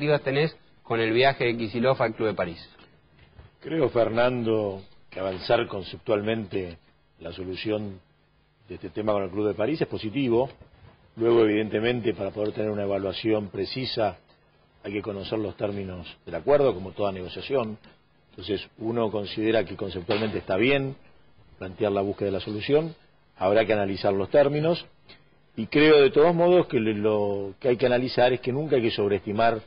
expectativas tenés con el viaje de Kisilov al Club de París? Creo, Fernando, que avanzar conceptualmente la solución de este tema con el Club de París es positivo. Luego, evidentemente, para poder tener una evaluación precisa hay que conocer los términos del acuerdo, como toda negociación. Entonces, uno considera que conceptualmente está bien plantear la búsqueda de la solución, habrá que analizar los términos, y creo de todos modos que lo que hay que analizar es que nunca hay que sobreestimar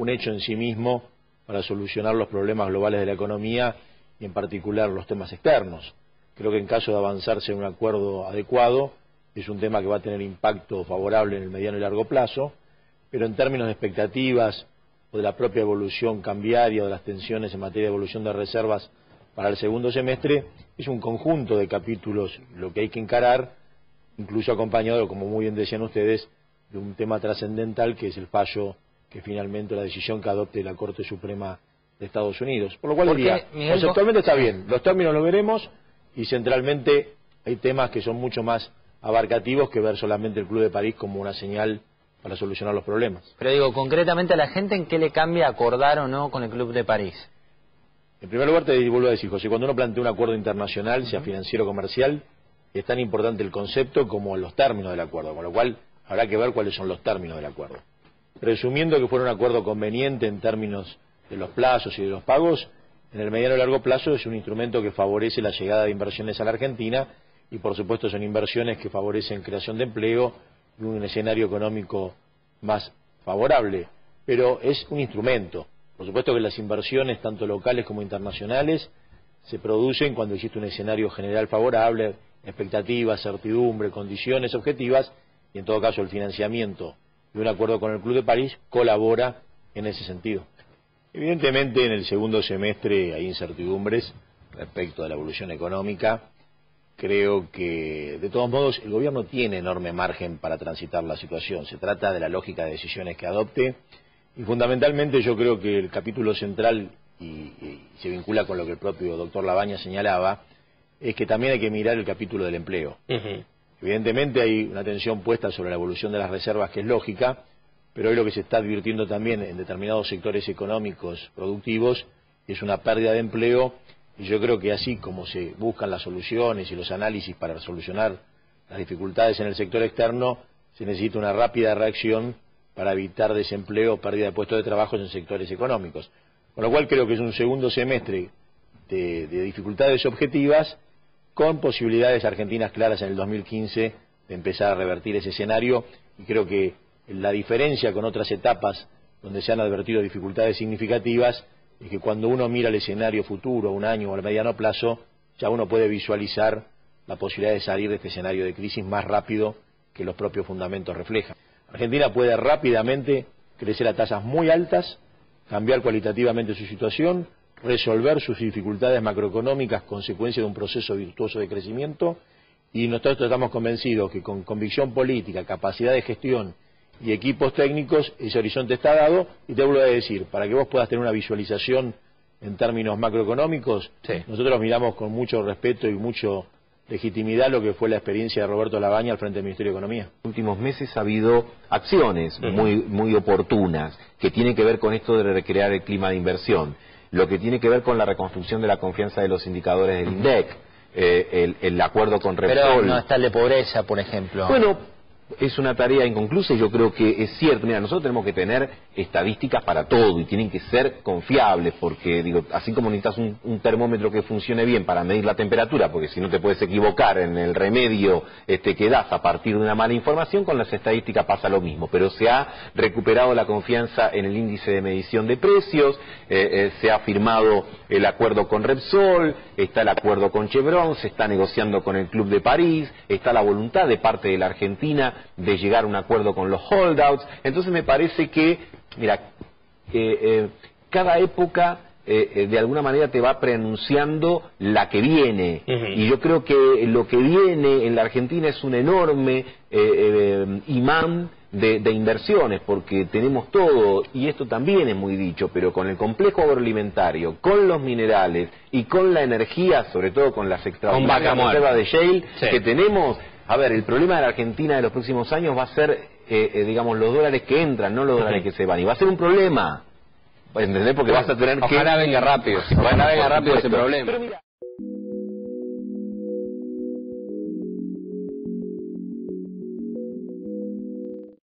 un hecho en sí mismo para solucionar los problemas globales de la economía y en particular los temas externos. Creo que en caso de avanzarse en un acuerdo adecuado, es un tema que va a tener impacto favorable en el mediano y largo plazo, pero en términos de expectativas o de la propia evolución cambiaria o de las tensiones en materia de evolución de reservas para el segundo semestre, es un conjunto de capítulos lo que hay que encarar, incluso acompañado, como muy bien decían ustedes, de un tema trascendental que es el fallo que finalmente la decisión que adopte la Corte Suprema de Estados Unidos. Por lo cual diría, conceptualmente está bien, los términos lo veremos y centralmente hay temas que son mucho más abarcativos que ver solamente el Club de París como una señal para solucionar los problemas. Pero digo, concretamente a la gente, ¿en qué le cambia acordar o no con el Club de París? En primer lugar, te vuelvo a decir, José, cuando uno plantea un acuerdo internacional, sea financiero o comercial, es tan importante el concepto como los términos del acuerdo, con lo cual habrá que ver cuáles son los términos del acuerdo. Presumiendo que fuera un acuerdo conveniente en términos de los plazos y de los pagos, en el mediano y largo plazo es un instrumento que favorece la llegada de inversiones a la Argentina y por supuesto son inversiones que favorecen creación de empleo y un escenario económico más favorable. Pero es un instrumento. Por supuesto que las inversiones, tanto locales como internacionales, se producen cuando existe un escenario general favorable, expectativas, certidumbre, condiciones objetivas, y en todo caso el financiamiento de un acuerdo con el Club de París colabora en ese sentido. Evidentemente en el segundo semestre hay incertidumbres respecto a la evolución económica. Creo que, de todos modos, el gobierno tiene enorme margen para transitar la situación. Se trata de la lógica de decisiones que adopte y fundamentalmente yo creo que el capítulo central, y, se vincula con lo que el propio doctor Labaña señalaba, es que también hay que mirar el capítulo del empleo. Evidentemente hay una atención puesta sobre la evolución de las reservas que es lógica, pero hoy lo que se está advirtiendo también en determinados sectores económicos productivos es una pérdida de empleo y yo creo que así como se buscan las soluciones y los análisis para solucionar las dificultades en el sector externo, se necesita una rápida reacción para evitar desempleo pérdida de puestos de trabajo en sectores económicos. Con lo cual creo que es un segundo semestre de, dificultades objetivas con posibilidades argentinas claras en el 2015 de empezar a revertir ese escenario y creo que la diferencia con otras etapas donde se han advertido dificultades significativas es que cuando uno mira el escenario futuro, un año o al mediano plazo, ya uno puede visualizar la posibilidad de salir de este escenario de crisis más rápido que los propios fundamentos reflejan. Argentina puede rápidamente crecer a tasas muy altas, cambiar cualitativamente su situación, resolver sus dificultades macroeconómicas consecuencia de un proceso virtuoso de crecimiento y nosotros estamos convencidos que con convicción política, capacidad de gestión y equipos técnicos ese horizonte está dado y te vuelvo a decir, para que vos puedas tener una visualización en términos macroeconómicos, nosotros miramos con mucho respeto y mucho legitimidad lo que fue la experiencia de Roberto Labaña al frente del Ministerio de Economía. En los últimos meses ha habido acciones muy, muy oportunas que tienen que ver con esto de recrear el clima de inversión, lo que tiene que ver con la reconstrucción de la confianza de los indicadores del INDEC, eh, el, acuerdo con Repsol. Pero no está el de pobreza, por ejemplo. Bueno, es una tarea inconclusa y yo creo que es cierto. Mira, nosotros tenemos que tener estadísticas para todo y tienen que ser confiables porque, digo, así como necesitas un, termómetro que funcione bien para medir la temperatura, porque si no te puedes equivocar en el remedio este, que das a partir de una mala información, con las estadísticas pasa lo mismo. Pero se ha recuperado la confianza en el índice de medición de precios, eh, eh, se ha firmado el acuerdo con Repsol, está el acuerdo con Chevron, se está negociando con el Club de París, está la voluntad de parte de la Argentina de llegar a un acuerdo con los holdouts. Entonces me parece que, mira, eh, cada época eh, de alguna manera te va preanunciando la que viene. Y yo creo que lo que viene en la Argentina es un enorme eh, imán de, inversiones, porque tenemos todo, y esto también es muy dicho, pero con el complejo agroalimentario, con los minerales y con la energía, sobre todo con las extraordinarias reservas de shale que tenemos, A ver, el problema de la Argentina de los próximos años va a ser, eh, eh, digamos, los dólares que entran, no los dólares que se van. Y va a ser un problema. ¿Entendés? Porque vas a tener que... Ojalá venga rápido. Ojalá venga rápido ese problema.